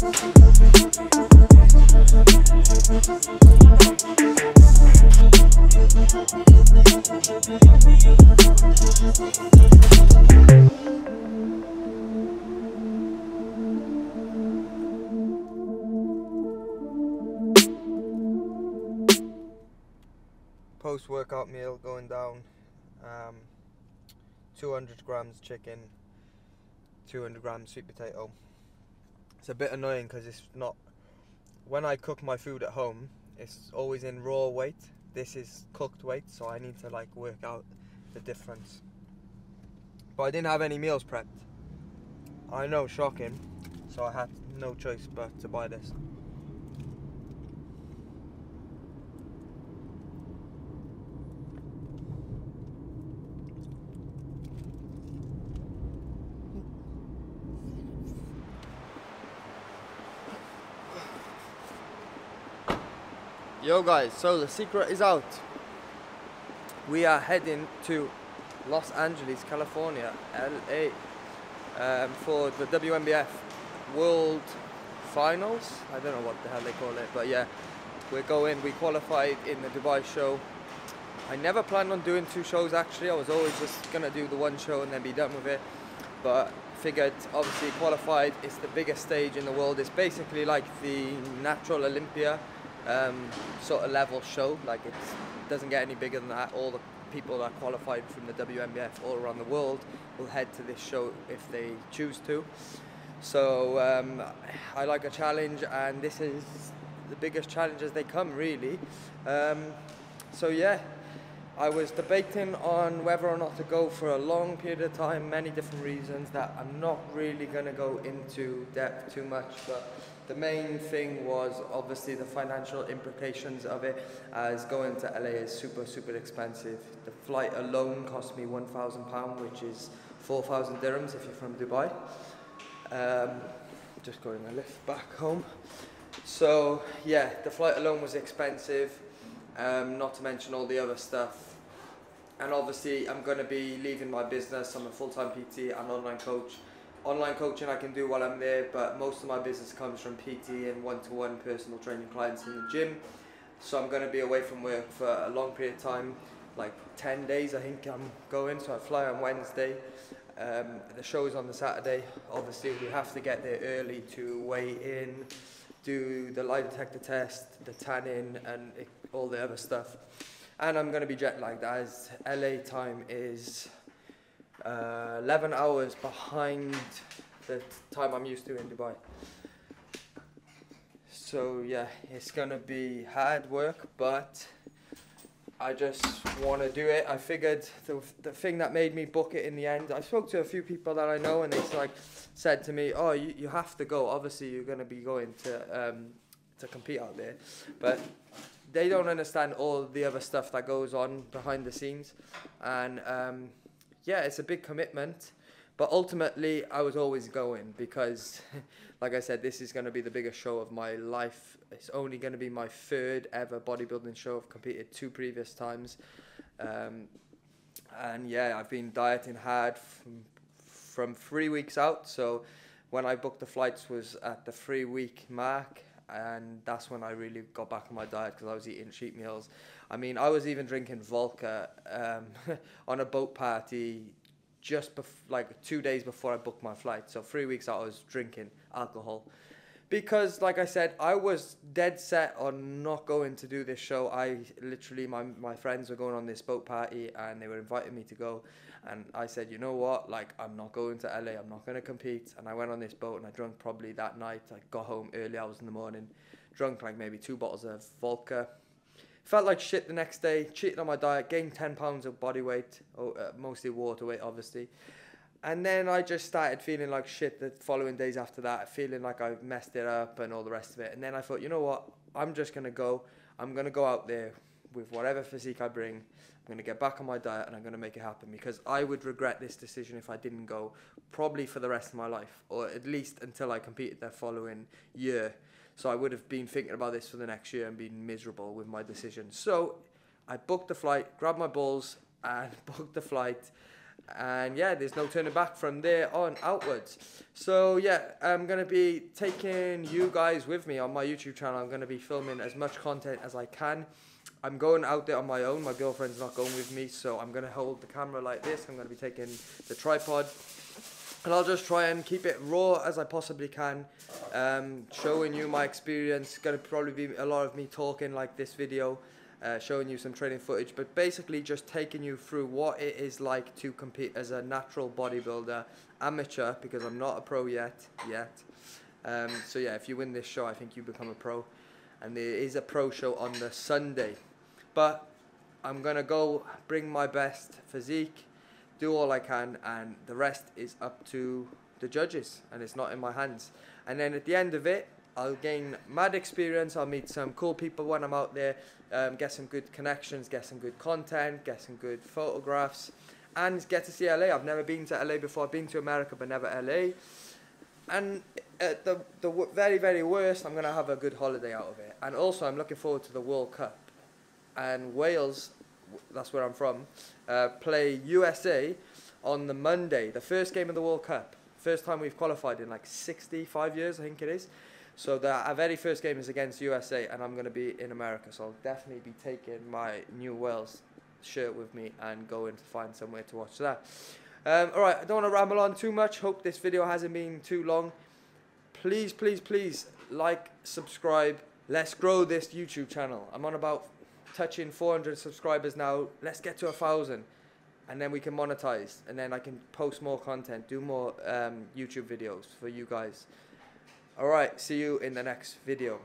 Post workout meal going down. Um, 200 grams chicken, 200 grams sweet potato. It's a bit annoying because it's not. When I cook my food at home, it's always in raw weight. This is cooked weight, so I need to like work out the difference. But I didn't have any meals prepped. I know, shocking. So I had no choice but to buy this. Yo guys, so the secret is out. We are heading to Los Angeles, California, LA, um, for the WNBF World Finals. I don't know what the hell they call it, but yeah, we're going. We qualified in the Dubai show. I never planned on doing two shows actually. I was always just gonna do the one show and then be done with it. But figured, obviously, qualified. It's the biggest stage in the world. It's basically like the natural Olympia um, sort of level show. Like it doesn't get any bigger than that. All the people that are qualified from the WNBF all around the world will head to this show if they choose to. So um, I like a challenge, and this is the biggest challenge as they come, really. Um, so yeah, I was debating on whether or not to go for a long period of time, many different reasons that I'm not really going to go into depth too much, but the main thing was obviously the financial implications of it, as going to LA is super, super expensive. The flight alone cost me £1,000, which is 4,000 dirhams if you're from Dubai. Um, just going a lift back home. So, yeah, the flight alone was expensive, um, not to mention all the other stuff. And obviously, I'm going to be leaving my business. I'm a full time PT and online coach online coaching I can do while I'm there, but most of my business comes from PT and one-to-one personal training clients in the gym. So I'm going to be away from work for a long period of time, like 10 days I think I'm going. So I fly on Wednesday. Um, the show is on the Saturday. Obviously, we have to get there early to weigh in, do the lie detector test, the tanning, and it, all the other stuff. And I'm going to be jet lagged as LA time is uh, 11 hours behind the time I'm used to in Dubai. So yeah, it's gonna be hard work, but I just want to do it. I figured the the thing that made me book it in the end. I spoke to a few people that I know, and they like said to me, "Oh, you, you have to go. Obviously, you're gonna be going to um, to compete out there, but." They don't understand all the other stuff that goes on behind the scenes, and um, yeah, it's a big commitment. But ultimately, I was always going because, like I said, this is going to be the biggest show of my life. It's only going to be my third ever bodybuilding show. I've competed two previous times. Um, and yeah, I've been dieting hard from, from three weeks out. So when I booked the flights was at the three week mark. And that's when I really got back on my diet because I was eating cheat meals. I mean, I was even drinking vodka um, on a boat party just bef- like two days before I booked my flight. So three weeks out, I was drinking alcohol because, like I said, I was dead set on not going to do this show. I literally, my my friends were going on this boat party and they were inviting me to go, and I said, you know what, like I'm not going to LA. I'm not going to compete. And I went on this boat and I drank probably that night. I got home early hours in the morning, drunk like maybe two bottles of vodka Felt like shit the next day, cheated on my diet, gained 10 pounds of body weight, oh, uh, mostly water weight, obviously. And then I just started feeling like shit the following days after that, feeling like I messed it up and all the rest of it. And then I thought, you know what? I'm just going to go. I'm going to go out there with whatever physique I bring. I'm going to get back on my diet and I'm going to make it happen because I would regret this decision if I didn't go, probably for the rest of my life, or at least until I competed the following year. So I would have been thinking about this for the next year and been miserable with my decision. So I booked the flight, grabbed my balls, and booked the flight. And yeah, there's no turning back from there on outwards. So yeah, I'm gonna be taking you guys with me on my YouTube channel. I'm gonna be filming as much content as I can. I'm going out there on my own. My girlfriend's not going with me, so I'm gonna hold the camera like this. I'm gonna be taking the tripod, and I'll just try and keep it raw as I possibly can, um, showing you my experience. Gonna probably be a lot of me talking like this video, uh, showing you some training footage, but basically just taking you through what it is like to compete as a natural bodybuilder, amateur, because I'm not a pro yet, yet. Um, so yeah, if you win this show, I think you become a pro, and there is a pro show on the Sunday. But I'm gonna go bring my best physique, do all I can, and the rest is up to the judges, and it's not in my hands. And then at the end of it, I'll gain mad experience. I'll meet some cool people when I'm out there, um, get some good connections, get some good content, get some good photographs, and get to see LA. I've never been to LA before. I've been to America, but never LA. And at the the very very worst, I'm gonna have a good holiday out of it. And also, I'm looking forward to the World Cup and Wales, that's where I'm from, uh, play USA on the Monday, the first game of the World Cup. First time we've qualified in like 65 years, I think it is. So the our very first game is against USA, and I'm going to be in America. So I'll definitely be taking my New Wales shirt with me and going to find somewhere to watch that. Um, all right, I don't want to ramble on too much. Hope this video hasn't been too long. Please, please, please like, subscribe. Let's grow this YouTube channel. I'm on about touching 400 subscribers now. Let's get to a thousand, and then we can monetize, and then I can post more content, do more um, YouTube videos for you guys. All right, see you in the next video.